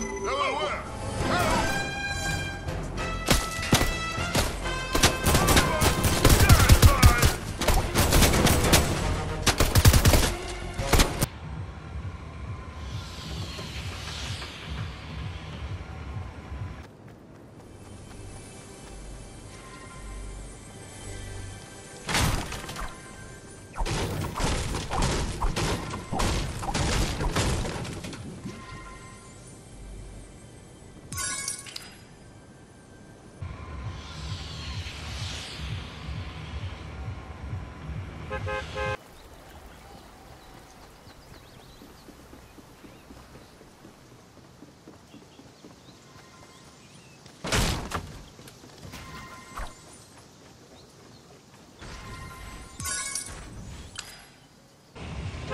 Hello,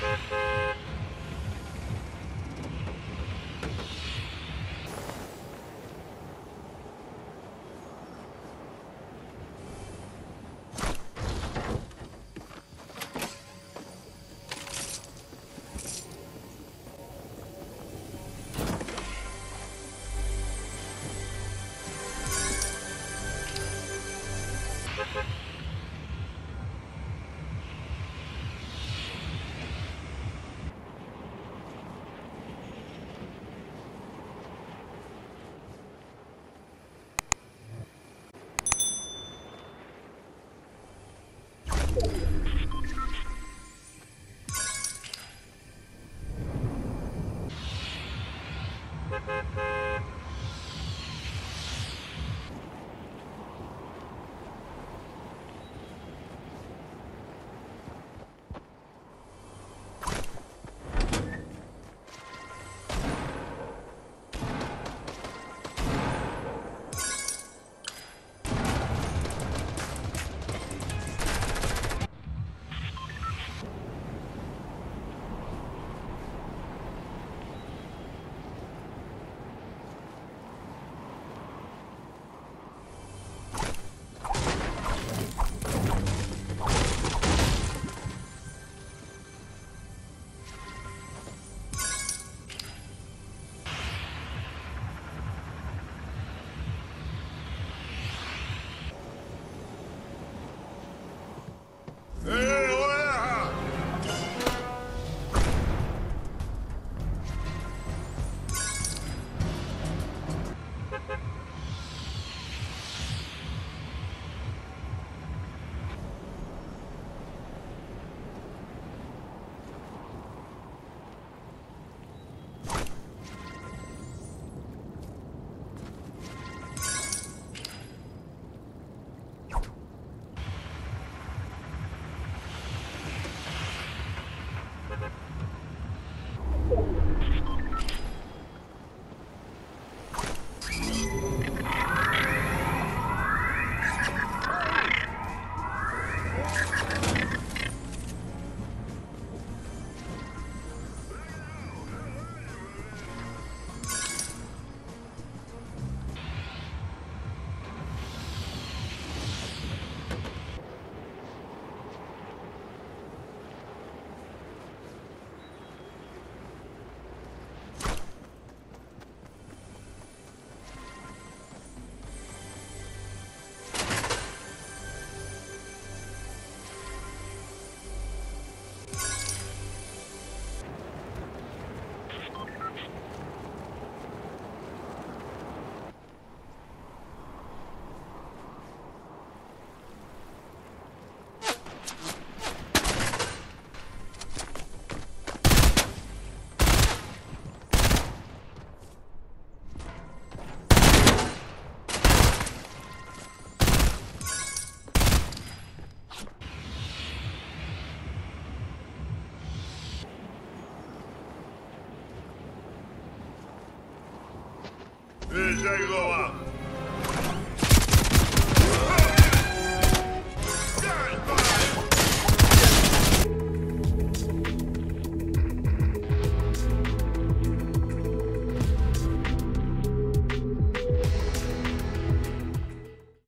Thank you. Приезжай, Вова!